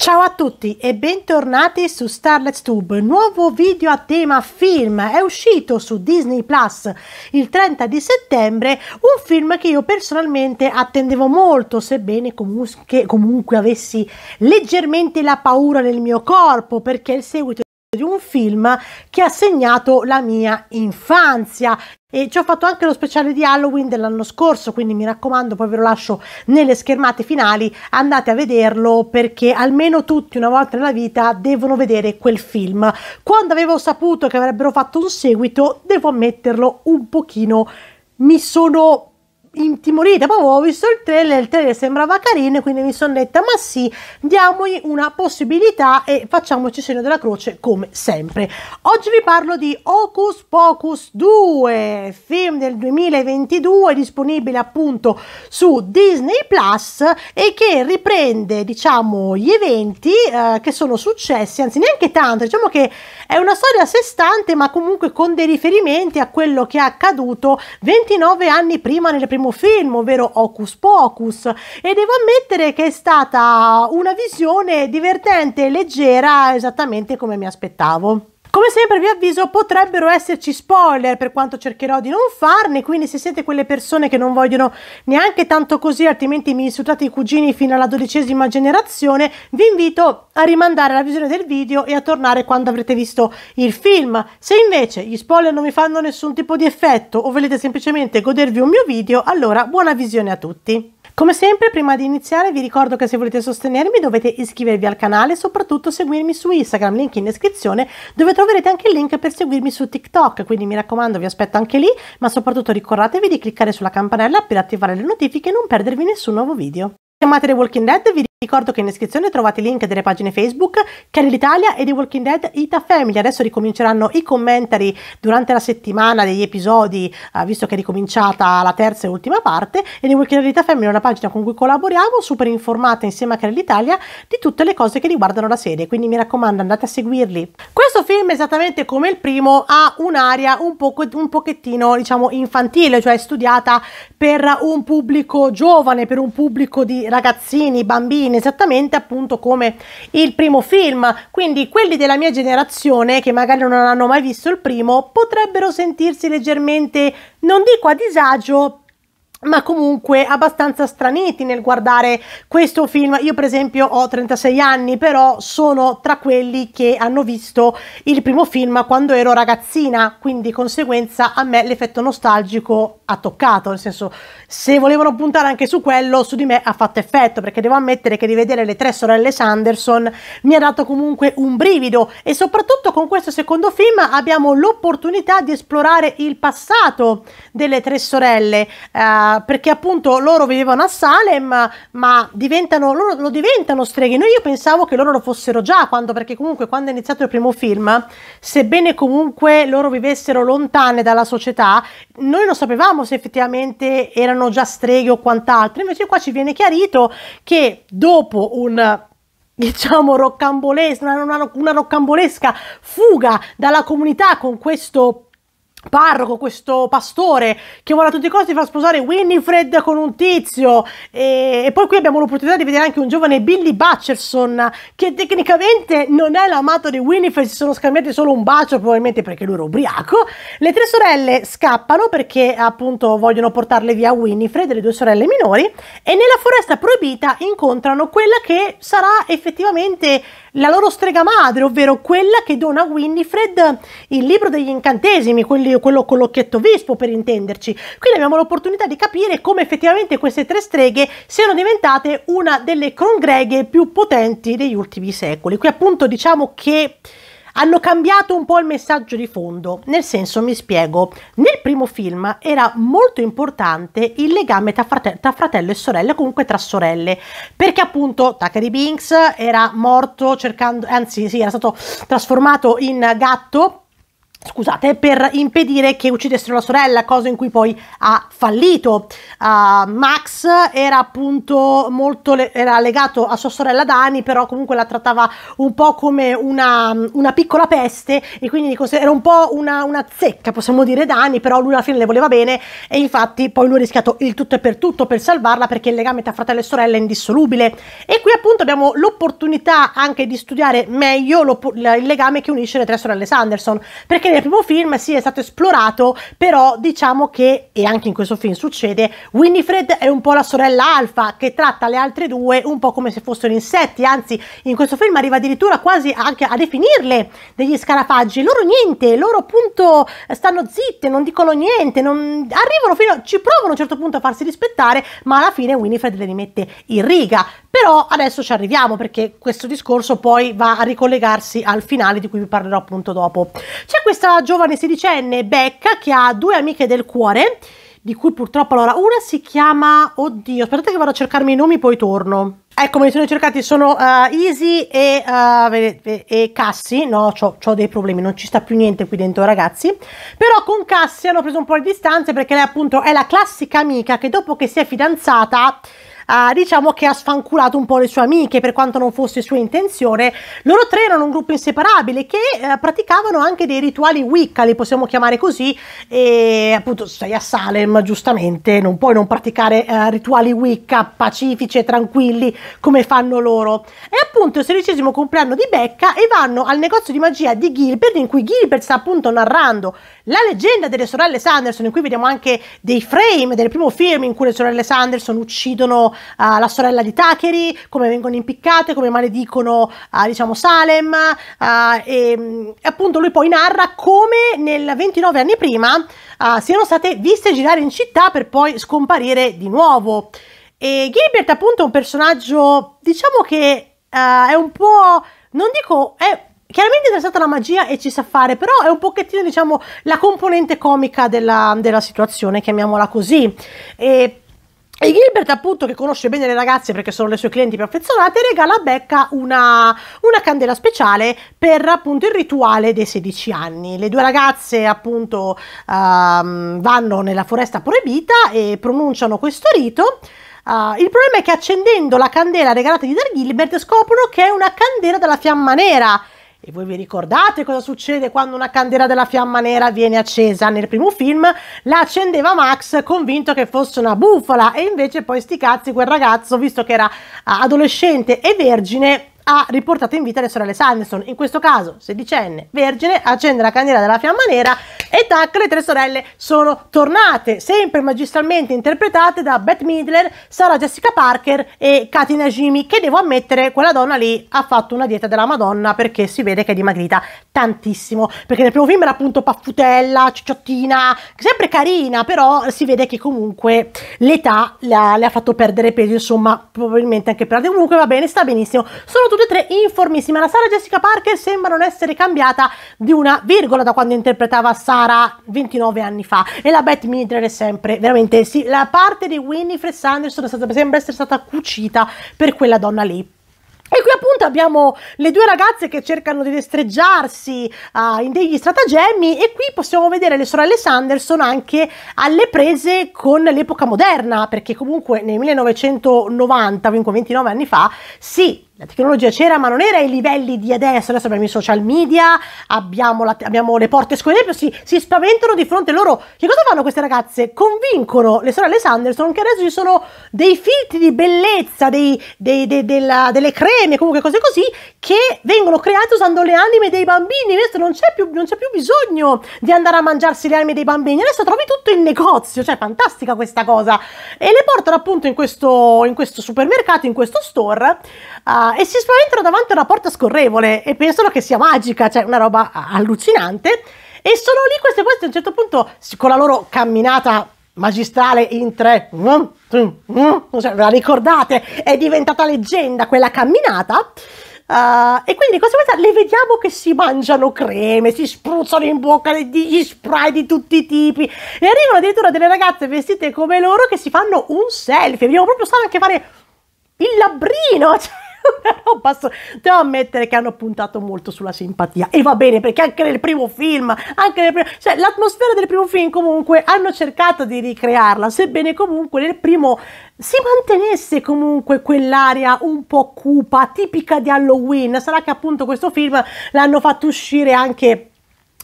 Ciao a tutti e bentornati su Starlet's Tube, nuovo video a tema film, è uscito su Disney Plus il 30 di settembre, un film che io personalmente attendevo molto, sebbene comunque, comunque avessi leggermente la paura nel mio corpo, perché il seguito di un film che ha segnato la mia infanzia. E ci ho fatto anche lo speciale di Halloween dell'anno scorso quindi mi raccomando poi ve lo lascio nelle schermate finali. Andate a vederlo perché almeno tutti una volta nella vita devono vedere quel film. Quando avevo saputo che avrebbero fatto un seguito devo ammetterlo un pochino mi sono intimorita. Poi ho visto il trailer, il trailer sembrava carino, quindi mi sono detta: ma sì, diamogli una possibilità e facciamoci segno della croce come sempre. Oggi vi parlo di Hocus Pocus 2, film del 2022, disponibile appunto su Disney Plus e che riprende, diciamo, gli eventi eh, che sono successi, anzi, neanche tanto, diciamo che è una storia a sé stante, ma comunque con dei riferimenti a quello che è accaduto 29 anni prima nel primo film, ovvero Hocus Pocus, e devo ammettere che è stata una visione divertente e leggera esattamente come mi aspettavo. Come sempre vi avviso potrebbero esserci spoiler per quanto cercherò di non farne, quindi se siete quelle persone che non vogliono neanche tanto così, altrimenti mi insultate i cugini fino alla dodicesima generazione, vi invito a rimandare la visione del video e a tornare quando avrete visto il film. Se invece gli spoiler non vi fanno nessun tipo di effetto o volete semplicemente godervi un mio video, allora buona visione a tutti. Come sempre, prima di iniziare vi ricordo che se volete sostenermi dovete iscrivervi al canale e soprattutto seguirmi su Instagram, link in descrizione, dove troverete anche il link per seguirmi su TikTok, quindi mi raccomando vi aspetto anche lì, ma soprattutto ricordatevi di cliccare sulla campanella per attivare le notifiche e non perdervi nessun nuovo video. Se amate The Walking Dead vi ricordo che in descrizione trovate i link delle pagine Facebook Carrie l'Italia e The Walking Dead Ita Family. Adesso ricominceranno i commentari durante la settimana degli episodi, uh, visto che è ricominciata la terza e ultima parte. E The Walking Dead Ita Family è una pagina con cui collaboriamo, super informata insieme a Carrie l'Italia di tutte le cose che riguardano la serie. Quindi mi raccomando, andate a seguirli. Questo film, esattamente come il primo, ha un'area un, poco, un pochettino, diciamo, infantile, cioè studiata per un pubblico giovane, per un pubblico di ragazzini, bambini, esattamente appunto come il primo film. Quindi quelli della mia generazione che magari non hanno mai visto il primo potrebbero sentirsi leggermente, non dico a disagio, ma comunque abbastanza straniti nel guardare questo film. Io per esempio ho 36 anni, però sono tra quelli che hanno visto il primo film quando ero ragazzina, quindi conseguenza a me l'effetto nostalgico ha toccato, nel senso se volevano puntare anche su quello, su di me ha fatto effetto, perché devo ammettere che rivedere le tre sorelle Sanderson mi ha dato comunque un brivido e soprattutto con questo secondo film abbiamo l'opportunità di esplorare il passato delle tre sorelle. Uh, perché appunto loro vivevano a Salem, ma diventano, loro lo diventano streghe. Noi io pensavo che loro lo fossero già, quando, perché comunque quando è iniziato il primo film, sebbene comunque loro vivessero lontane dalla società, noi non sapevamo se effettivamente erano già streghe o quant'altro. Invece qua ci viene chiarito che dopo un diciamo roccambolesca, una, una roccambolesca fuga dalla comunità con questo parroco, questo pastore che vuole a tutti i costi far sposare Winifred con un tizio e, e, poi qui abbiamo l'opportunità di vedere anche un giovane Billy Butcherson che tecnicamente non è l'amato di Winifred, si sono scambiati solo un bacio probabilmente perché lui era ubriaco. Le tre sorelle scappano perché appunto vogliono portarle via Winifred, le due sorelle minori e nella foresta proibita incontrano quella che sarà effettivamente la loro strega madre, ovvero quella che dona a Winifred il libro degli incantesimi, quelli, quello con l'occhietto vispo per intenderci. Quindi abbiamo l'opportunità di capire come effettivamente queste tre streghe siano diventate una delle congreghe più potenti degli ultimi secoli. Qui appunto diciamo che hanno cambiato un po' il messaggio di fondo, nel senso mi spiego, nel primo film era molto importante il legame tra, frate tra fratello e sorella, comunque tra sorelle, perché appunto Takari Binks era morto cercando, anzi sì, era stato trasformato in gatto scusate, per impedire che uccidessero la sorella, cosa in cui poi ha fallito. Uh, Max era appunto molto le- era legato a sua sorella Dani, però comunque la trattava un po' come una, una piccola peste e quindi era un po' una, una, zecca, possiamo dire Dani, però lui alla fine le voleva bene e infatti poi lui ha rischiato il tutto e per tutto per salvarla perché il legame tra fratello e sorella è indissolubile. E qui appunto abbiamo l'opportunità anche di studiare meglio il legame che unisce le tre sorelle Sanderson, perché nel primo film sì è stato esplorato, però diciamo che, e anche in questo film succede, Winifred è un po' la sorella alfa che tratta le altre due un po' come se fossero insetti, anzi in questo film arriva addirittura quasi anche a definirle degli scarafaggi, loro niente, loro appunto stanno zitte, non dicono niente, non... arrivano fino a... ci provano a un certo punto a farsi rispettare, ma alla fine Winifred le rimette in riga. Però adesso ci arriviamo perché questo discorso poi va a ricollegarsi al finale di cui vi parlerò appunto dopo. C'è questa giovane sedicenne, Becca, che ha due amiche del cuore, di cui purtroppo allora una si chiama, oddio, aspettate che vado a cercarmi i nomi poi torno. Ecco, me li sono cercati, sono uh, Easy e, uh, e Cassi, no, ho dei problemi, non ci sta più niente qui dentro ragazzi, però con Cassi hanno preso un po' di distanze perché lei appunto è la classica amica che dopo che si è fidanzata uh, diciamo che ha sfanculato un po' le sue amiche per quanto non fosse sua intenzione. Loro tre erano un gruppo inseparabile che uh, praticavano anche dei rituali Wicca, li possiamo chiamare così, e appunto sei a Salem, giustamente, non puoi non praticare uh, rituali Wicca pacifici e tranquilli come fanno loro. È appunto il sedicesimo compleanno di Becca e vanno al negozio di magia di Gilbert in cui Gilbert sta appunto narrando la leggenda delle sorelle Sanderson, in cui vediamo anche dei frame del primo film in cui le sorelle Sanderson uccidono uh, la sorella di Takeri, come vengono impiccate, come maledicono uh, diciamo Salem uh, e, e, appunto lui poi narra come nel 29 anni prima siano state viste girare in città per poi scomparire di nuovo. E Gilbert appunto è un personaggio diciamo che è un po' non dico è chiaramente è interessata alla magia e ci sa fare, però è un pochettino, diciamo, la componente comica della, della situazione, chiamiamola così. E, e Gilbert, appunto, che conosce bene le ragazze perché sono le sue clienti più affezionate, regala a Becca una, una candela speciale per appunto il rituale dei 16 anni. Le due ragazze, appunto, um, vanno nella foresta proibita e pronunciano questo rito. Uh, il problema è che accendendo la candela regalata di Dar Gilbert scoprono che è una candela dalla fiamma nera e voi vi ricordate cosa succede quando una candela della fiamma nera viene accesa? Nel primo film la accendeva Max convinto che fosse una bufala e invece poi sti cazzi quel ragazzo, visto che era adolescente e vergine, ha riportato in vita le sorelle Sanderson, in questo caso sedicenne, vergine, accende la candela della fiamma nera e tac, le tre sorelle sono tornate, sempre magistralmente interpretate da Beth Midler, Sarah Jessica Parker e Katy Najimi, che devo ammettere, quella donna lì ha fatto una dieta della Madonna perché si vede che è dimagrita tantissimo, perché nel primo film era appunto paffutella, cicciottina, sempre carina, però si vede che comunque l'età le ha, le ha fatto perdere peso, insomma, probabilmente anche per comunque va bene, sta benissimo, sono tutte e tre informissime. La Sara Jessica Parker sembra non essere cambiata di una virgola da quando interpretava Sara 29 anni fa. E la Beth Midler è sempre, veramente, sì, la parte di Winifred Sanderson stata, sembra essere stata cucita per quella donna lì. E qui appunto abbiamo le due ragazze che cercano di destreggiarsi uh, in degli stratagemmi e qui possiamo vedere le sorelle Sanderson anche alle prese con l'epoca moderna, perché comunque nel 1990, quindi 29 anni fa, sì, la tecnologia c'era, ma non era ai livelli di adesso. Adesso abbiamo i social media, abbiamo, la, abbiamo le porte scolastique, si, si spaventano di fronte a loro. Che cosa fanno queste ragazze? Convincono le sorelle Sanderson che adesso ci sono dei filtri di bellezza, dei, dei, dei, della, delle creme, comunque cose così, che vengono create usando le anime dei bambini. Adesso non c'è più, non c'è più bisogno di andare a mangiarsi le anime dei bambini. Adesso trovi tutto in negozio, cioè fantastica questa cosa. E le portano appunto in questo, in questo supermercato, in questo store. Uh, e si spaventano davanti a una porta scorrevole e pensano che sia magica, cioè una roba allucinante. E sono lì queste queste a un certo punto, con la loro camminata magistrale in tre, mm, ve la ricordate? È diventata leggenda quella camminata. Uh, e quindi di conseguenza le vediamo che si mangiano creme, si spruzzano in bocca gli spray di tutti i tipi e arrivano addirittura delle ragazze vestite come loro che si fanno un selfie. Vediamo proprio Sara anche fare il labbrino. Cioè, una roba so- devo ammettere che hanno puntato molto sulla simpatia. E va bene perché anche nel primo film anche nel primo, cioè l'atmosfera del primo film comunque hanno cercato di ricrearla sebbene comunque nel primo si mantenesse comunque quell'aria un po' cupa tipica di Halloween. Sarà che appunto questo film l'hanno fatto uscire anche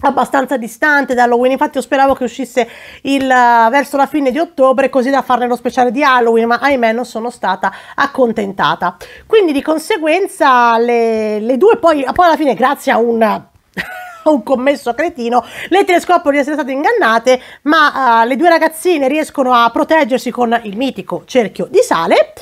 abbastanza distante da Halloween infatti io speravo che uscisse il, uh, verso la fine di ottobre così da farne lo speciale di Halloween ma ahimè non sono stata accontentata. Quindi di conseguenza le, le due poi, poi alla fine grazie a un un commesso cretino, le tre scoprono di essere state ingannate, ma uh, le due ragazzine riescono a proteggersi con il mitico cerchio di sale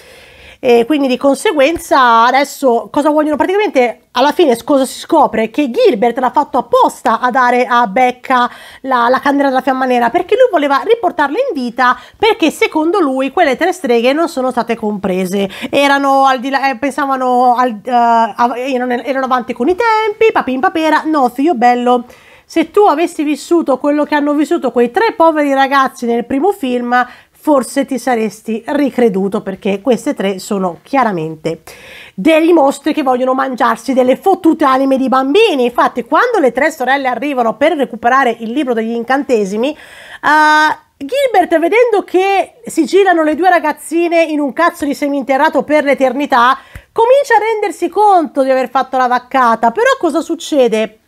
e quindi di conseguenza adesso cosa vogliono? Praticamente alla fine cosa si scopre? Che Gilbert l'ha fatto apposta a dare a Becca la, la candela della fiamma nera perché lui voleva riportarla in vita perché secondo lui quelle tre streghe non sono state comprese. Erano al di là eh, pensavano al, uh, erano, erano avanti con i tempi papin papera no figlio bello. Se tu avessi vissuto quello che hanno vissuto quei tre poveri ragazzi nel primo film, forse ti saresti ricreduto perché queste tre sono chiaramente dei mostri che vogliono mangiarsi delle fottute anime di bambini. Infatti, quando le tre sorelle arrivano per recuperare il libro degli incantesimi, uh, Gilbert, vedendo che si girano le due ragazzine in un cazzo di seminterrato per l'eternità, comincia a rendersi conto di aver fatto la vaccata. Però cosa succede?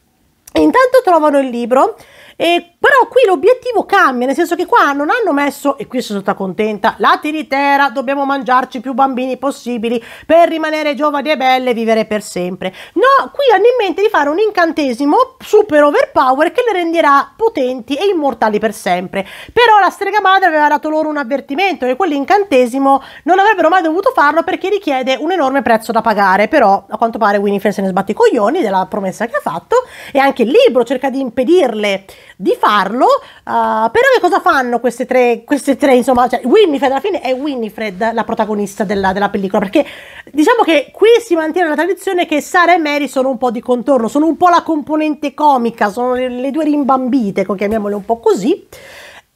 Intanto trovano il libro e, però qui l'obiettivo cambia, nel senso che qua non hanno messo, e qui sono stata contenta, la tiritera, dobbiamo mangiarci più bambini possibili per rimanere giovani e belle e vivere per sempre. No, qui hanno in mente di fare un incantesimo super overpower che le renderà potenti e immortali per sempre. Però la strega madre aveva dato loro un avvertimento che quell'incantesimo non avrebbero mai dovuto farlo perché richiede un enorme prezzo da pagare. Però a quanto pare Winifred se ne sbatte i coglioni della promessa che ha fatto e anche il libro cerca di impedirle di farlo. Uh, però che cosa fanno queste tre, queste tre insomma, cioè Winifred alla fine è Winifred la protagonista della, della, pellicola, perché diciamo che qui si mantiene la tradizione che Sara e Mary sono un po' di contorno, sono un po' la componente comica, sono le, le due rimbambite, chiamiamole un po' così.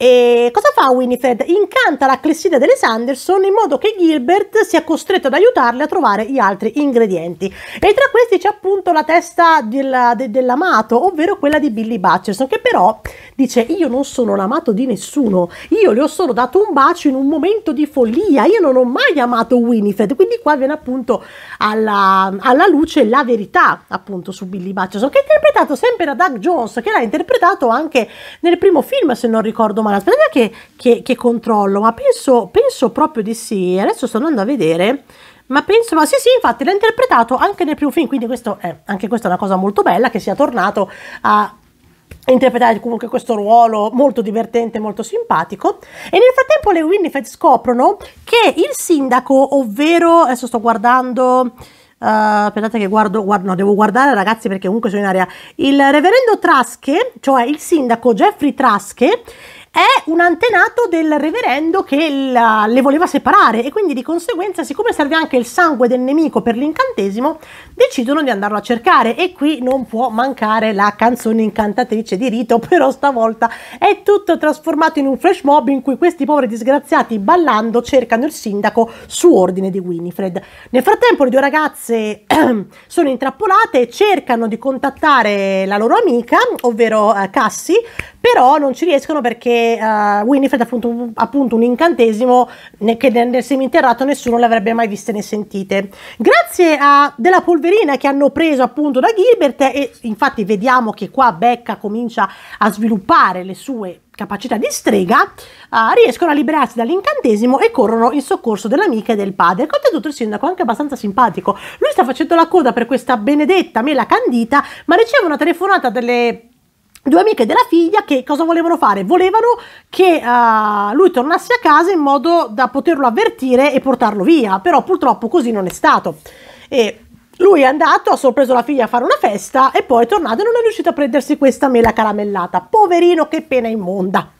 E cosa fa Winifred? Incanta la clessidra delle Sanderson in modo che Gilbert sia costretto ad aiutarle a trovare gli altri ingredienti. E tra questi c'è appunto la testa del, de, dell'amato, ovvero quella di Billy Butcherson, che però dice io non sono l'amato di nessuno, io le ho solo dato un bacio in un momento di follia, io non ho mai amato Winifred, quindi qua viene appunto alla, alla luce la verità appunto su Billy Butcherson, che è interpretato sempre da Doug Jones, che l'ha interpretato anche nel primo film se non ricordo male. Aspetta che, che, che controllo, ma penso, penso proprio di sì. Adesso sto andando a vedere. Ma penso, ma sì, sì, infatti l'ha interpretato anche nel primo film, quindi questo è, anche questa è una cosa molto bella che sia tornato a interpretare comunque questo ruolo molto divertente, molto simpatico. E nel frattempo le Winifred scoprono che il sindaco, ovvero, adesso sto guardando, Uh, aspettate che guardo, guardo, no, devo guardare ragazzi perché comunque sono in area. Il reverendo Trasche, cioè il sindaco Jeffrey Trasche, è un antenato del reverendo che la, le voleva separare e quindi di conseguenza, siccome serve anche il sangue del nemico per l'incantesimo, decidono di andarlo a cercare e qui non può mancare la canzone incantatrice di Rito, però stavolta è tutto trasformato in un flash mob in cui questi poveri disgraziati ballando cercano il sindaco su ordine di Winifred. Nel frattempo le due ragazze sono intrappolate e cercano di contattare la loro amica, ovvero uh, Cassie, però non ci riescono perché uh, Winifred appunto, appunto un incantesimo che nel seminterrato nessuno le avrebbe mai viste né sentite. Grazie a della polverina che hanno preso appunto da Gilbert e infatti vediamo che qua Becca comincia a sviluppare le sue capacità di strega, uh, riescono a liberarsi dall'incantesimo e corrono in soccorso dell'amica e del padre. Oltretutto il sindaco anche abbastanza simpatico. Lui sta facendo la coda per questa benedetta mela candita, ma riceve una telefonata delle due amiche della figlia che cosa volevano fare? Volevano che uh, lui tornasse a casa in modo da poterlo avvertire e portarlo via, però purtroppo così non è stato. E lui è andato, ha sorpreso la figlia a fare una festa e poi è tornato e non è riuscito a prendersi questa mela caramellata. Poverino, che pena immonda.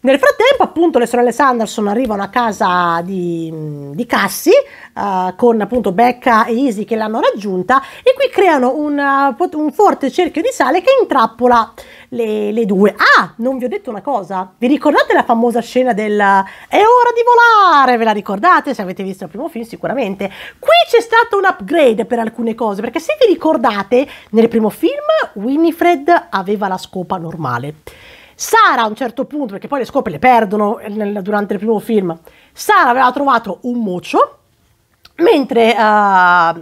Nel frattempo, appunto, le sorelle Sanderson arrivano a casa di, di Cassie uh, con appunto Becca e Easy che l'hanno raggiunta e qui creano una, un forte cerchio di sale che intrappola le, le, due. Ah, non vi ho detto una cosa. Vi ricordate la famosa scena del È ora di volare? Ve la ricordate? Se avete visto il primo film, sicuramente. Qui c'è stato un upgrade per alcune cose, perché se vi ricordate, nel primo film Winifred aveva la scopa normale. Sara a un certo punto, perché poi le scope le perdono nel, durante il primo film, Sara aveva trovato un mocio, mentre uh,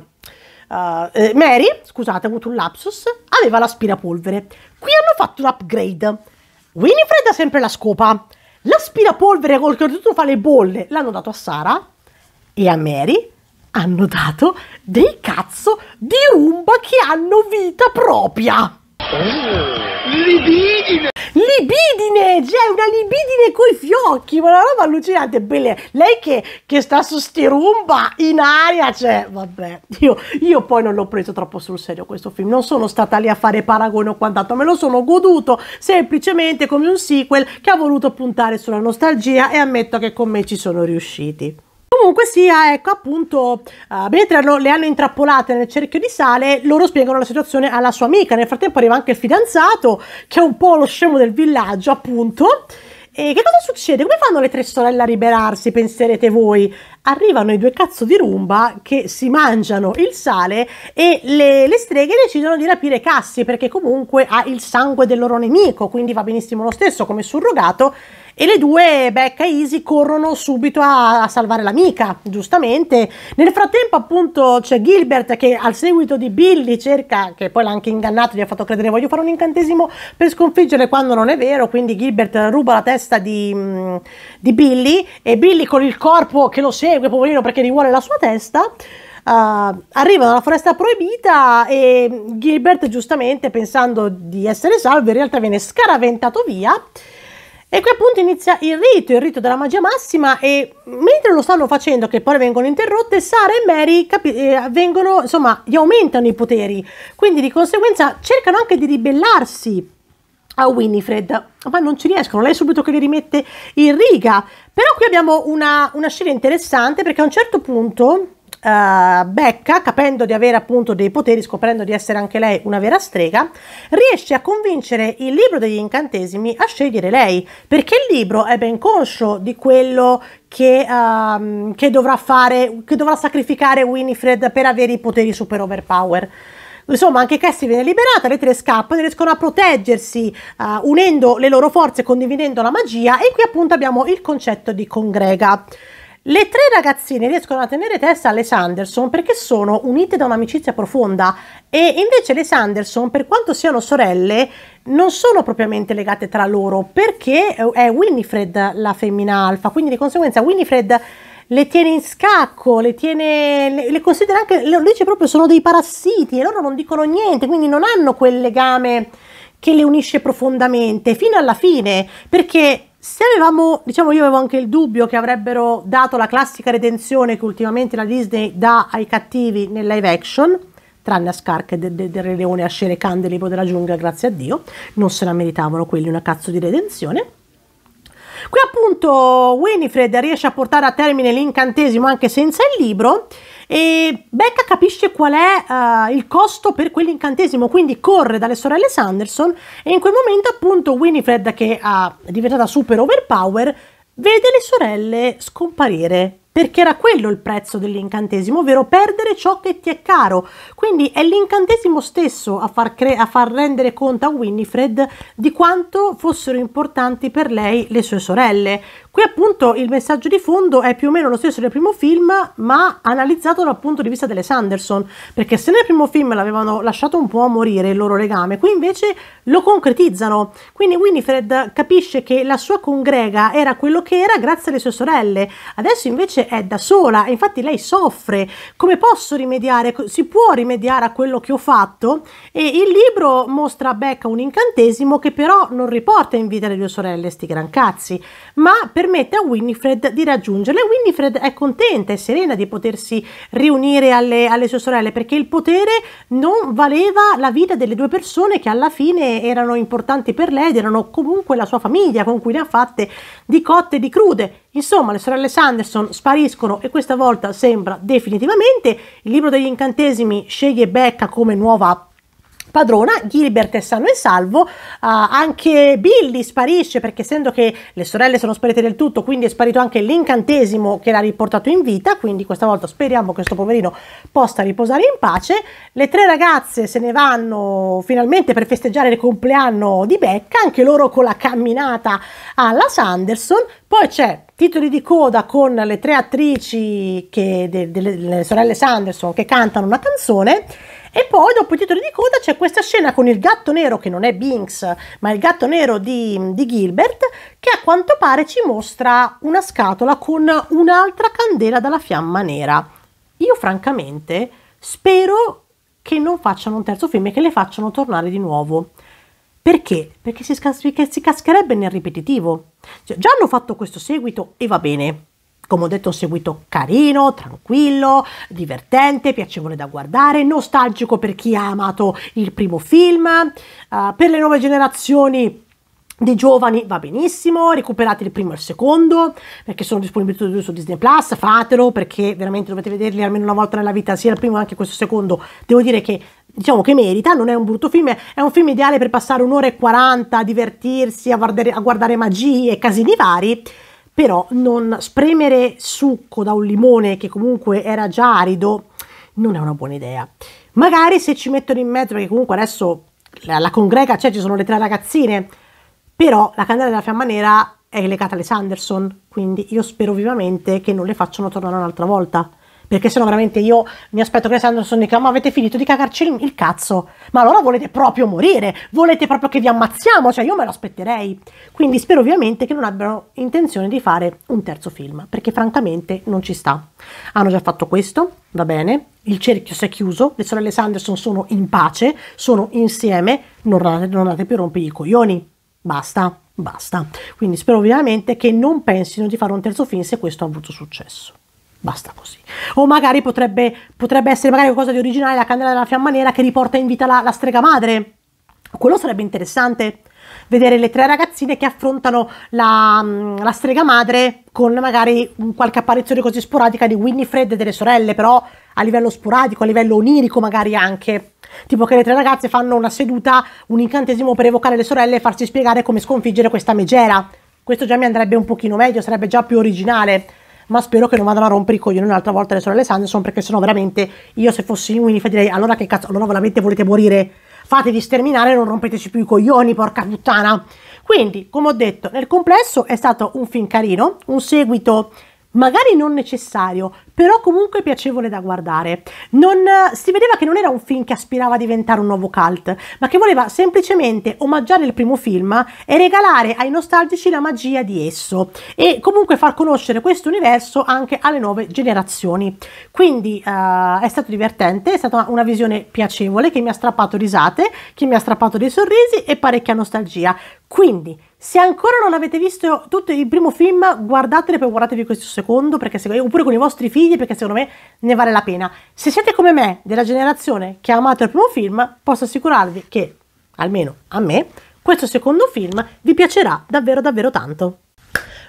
uh, eh, Mary, scusate, ha avuto un lapsus, aveva l'aspirapolvere. Qui hanno fatto un upgrade. Winifred ha sempre la scopa, l'aspirapolvere col che tutto fa le bolle l'hanno dato a Sara e a Mary hanno dato dei cazzo di rumba che hanno vita propria. Oh, libidine! Libidine, cioè una libidine coi fiocchi, ma una roba allucinante, belle. Lei che, che sta su sti rumba in aria, cioè, vabbè, io, io, poi non l'ho preso troppo sul serio questo film, non sono stata lì a fare paragone o quant'altro, me lo sono goduto semplicemente come un sequel che ha voluto puntare sulla nostalgia e ammetto che con me ci sono riusciti. Comunque sia, ecco appunto, uh, mentre le hanno intrappolate nel cerchio di sale, loro spiegano la situazione alla sua amica. Nel frattempo arriva anche il fidanzato, che è un po' lo scemo del villaggio, appunto. E che cosa succede? Come fanno le tre sorelle a liberarsi, penserete voi? Arrivano i due cazzo di rumba che si mangiano il sale e le, le streghe decidono di rapire Cassi perché comunque ha il sangue del loro nemico, quindi va benissimo lo stesso come surrogato e le due, Becca e Easy, corrono subito a, a, salvare l'amica, giustamente. Nel frattempo, appunto, c'è Gilbert che al seguito di Billy cerca, che poi l'ha anche ingannato, gli ha fatto credere voglio fare un incantesimo per sconfiggere quando non è vero, quindi Gilbert ruba la testa di, mm, di Billy e Billy con il corpo che lo segue, poverino, perché gli vuole la sua testa. Uh, arrivano alla foresta proibita e Gilbert giustamente pensando di essere salvo in realtà viene scaraventato via e qui appunto inizia il rito, il rito della magia massima e mentre lo stanno facendo, che poi vengono interrotte, Sara e Mary eh, vengono, insomma, gli aumentano i poteri, quindi di conseguenza cercano anche di ribellarsi a Winifred, ma non ci riescono, lei subito che li rimette in riga. Però qui abbiamo una, una scena interessante perché a un certo punto uh, Becca, capendo di avere appunto dei poteri, scoprendo di essere anche lei una vera strega, riesce a convincere il libro degli incantesimi a scegliere lei, perché il libro è ben conscio di quello che, uh, che dovrà fare, che dovrà sacrificare Winifred per avere i poteri super overpower. Insomma, anche Cassie viene liberata, le tre scappano, riescono a proteggersi uh, unendo le loro forze, condividendo la magia e qui appunto abbiamo il concetto di congrega. Le tre ragazzine riescono a tenere testa alle Sanderson perché sono unite da un'amicizia profonda e invece le Sanderson, per quanto siano sorelle, non sono propriamente legate tra loro perché è Winifred la femmina alfa, quindi di conseguenza Winifred le tiene in scacco, le tiene, le, le considera anche, le dice proprio sono dei parassiti e loro non dicono niente, quindi non hanno quel legame che le unisce profondamente fino alla fine perché se avevamo, diciamo io avevo anche il dubbio che avrebbero dato la classica redenzione che ultimamente la Disney dà ai cattivi nel live action, tranne a Scar che del de, de Re Leone a Shere Khan del libro della giungla, grazie a Dio, non se la meritavano quelli una cazzo di redenzione. Qui appunto Winifred riesce a portare a termine l'incantesimo anche senza il libro e Becca capisce qual è uh, il costo per quell'incantesimo, quindi corre dalle sorelle Sanderson e in quel momento appunto Winifred che è diventata super overpower vede le sorelle scomparire perché era quello il prezzo dell'incantesimo, ovvero perdere ciò che ti è caro. Quindi è l'incantesimo stesso a far, cre- a far rendere conto a Winifred di quanto fossero importanti per lei le sue sorelle. Qui appunto il messaggio di fondo è più o meno lo stesso del primo film, ma analizzato dal punto di vista delle Sanderson, perché se nel primo film l'avevano lasciato un po' a morire il loro legame, qui invece lo concretizzano. Quindi Winifred capisce che la sua congrega era quello che era grazie alle sue sorelle. Adesso invece è da sola, infatti lei soffre. Come posso rimediare? Si può rimediare a quello che ho fatto? E il libro mostra a Becca un incantesimo che però non riporta in vita le due sorelle, sti gran cazzi, ma permette a Winifred di raggiungerle. Winifred è contenta e serena di potersi riunire alle, alle sue sorelle perché il potere non valeva la vita delle due persone che alla fine erano importanti per lei erano comunque la sua famiglia con cui ne ha fatte di cotte e di crude. Insomma, le sorelle Sanderson spariscono e questa volta sembra definitivamente. Il libro degli incantesimi sceglie Becca come nuova padrona, Gilbert è sano e salvo, uh, anche Billy sparisce perché essendo che le sorelle sono sparite del tutto, quindi è sparito anche l'incantesimo che l'ha riportato in vita, quindi questa volta speriamo che questo poverino possa riposare in pace. Le tre ragazze se ne vanno finalmente per festeggiare il compleanno di Becca, anche loro con la camminata alla Sanderson, poi c'è titoli di coda con le tre attrici che, de, de, delle sorelle Sanderson che cantano una canzone e poi dopo i titoli di coda c'è questa scena con il gatto nero che non è Binks ma il gatto nero di, di Gilbert che a quanto pare ci mostra una scatola con un'altra candela dalla fiamma nera. Io francamente spero che non facciano un terzo film e che le facciano tornare di nuovo. Perché? Perché si, si cascherebbe nel ripetitivo. Cioè, già hanno fatto questo seguito e va bene come ho detto, un seguito carino, tranquillo, divertente, piacevole da guardare, nostalgico per chi ha amato il primo film, uh, per le nuove generazioni di giovani va benissimo, recuperate il primo e il secondo perché sono disponibili tutti e due su Disney Plus, fatelo perché veramente dovete vederli almeno una volta nella vita, sia il primo che questo secondo. Devo dire che diciamo che merita, non è un brutto film, è un film ideale per passare un'ora e quaranta a divertirsi, a guardare, a guardare magie e casini vari però non spremere succo da un limone che comunque era già arido non è una buona idea. Magari se ci mettono in mezzo, perché comunque adesso la, congrega, cioè ci sono le tre ragazzine, però la candela della fiamma nera è legata alle Sanderson, quindi io spero vivamente che non le facciano tornare un'altra volta perché sennò veramente io mi aspetto che Sanderson dica ma avete finito di cagarci il, il, cazzo? Ma allora volete proprio morire? Volete proprio che vi ammazziamo? Cioè io me lo aspetterei. Quindi spero ovviamente che non abbiano intenzione di fare un terzo film perché francamente non ci sta. Hanno già fatto questo va bene. Il cerchio si è chiuso le sorelle Sanderson sono in pace sono insieme. Non andate, non andate più rompere i coglioni. Basta basta. Quindi spero ovviamente che non pensino di fare un terzo film se questo ha avuto successo Basta così. O magari potrebbe, potrebbe essere magari qualcosa di originale, la candela della fiamma nera che riporta in vita la, la strega madre. Quello sarebbe interessante vedere le tre ragazzine che affrontano la, la, strega madre con magari qualche apparizione così sporadica di Winifred e delle sorelle, però a livello sporadico, a livello onirico magari anche. Tipo che le tre ragazze fanno una seduta, un incantesimo per evocare le sorelle e farsi spiegare come sconfiggere questa megera. Questo già mi andrebbe un pochino meglio, sarebbe già più originale ma spero che non vadano a rompere i coglioni un'altra volta le sorelle Sanderson perché sennò veramente io se fossi Winifred direi allora che cazzo, allora veramente volete morire? Fatevi sterminare non rompeteci più i coglioni, porca puttana. Quindi, come ho detto, nel complesso è stato un film carino, un seguito magari non necessario, però comunque piacevole da guardare. Non, si vedeva che non era un film che aspirava a diventare un nuovo cult, ma che voleva semplicemente omaggiare il primo film e regalare ai nostalgici la magia di esso e comunque far conoscere questo universo anche alle nuove generazioni. Quindi uh, è stato divertente, è stata una visione piacevole che mi ha strappato risate, che mi ha strappato dei sorrisi e parecchia nostalgia. Quindi se ancora non avete visto tutto il primo film, guardatelo e poi guardatevi questo secondo, se, oppure con i vostri figli, perché secondo me ne vale la pena. Se siete come me, della generazione che ha amato il primo film, posso assicurarvi che, almeno a me, questo secondo film vi piacerà davvero davvero tanto.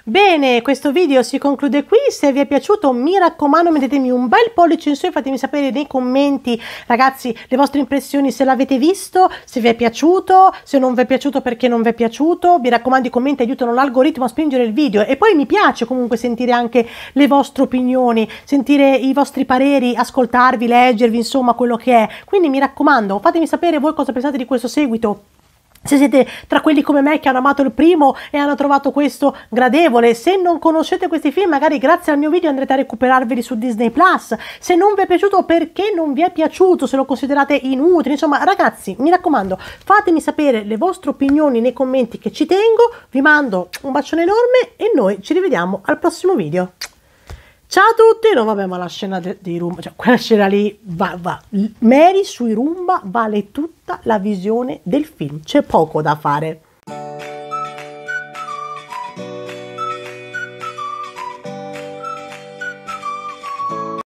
Bene, questo video si conclude qui, se vi è piaciuto mi raccomando mettetemi un bel pollice in su e fatemi sapere nei commenti. Ragazzi le vostre impressioni se l'avete visto, se vi è piaciuto, se non vi è piaciuto perché non vi è piaciuto, mi raccomando i commenti aiutano l'algoritmo a spingere il video. E poi mi piace comunque sentire anche le vostre opinioni, sentire i vostri pareri, ascoltarvi, leggervi insomma quello che è, quindi mi raccomando fatemi sapere voi cosa pensate di questo seguito se siete tra quelli come me che hanno amato il primo e hanno trovato questo gradevole, se non conoscete questi film, magari grazie al mio video andrete a recuperarveli su Disney Plus. Se non vi è piaciuto, perché non vi è piaciuto? Se lo considerate inutile, insomma, ragazzi, mi raccomando, fatemi sapere le vostre opinioni nei commenti che ci tengo. Vi mando un bacione enorme e noi ci rivediamo al prossimo video. Ciao a tutti, no vabbè ma la scena de- di Rumba, cioè quella scena lì, va, va. Mary sui Rumba vale tutta la visione del film, c'è poco da fare.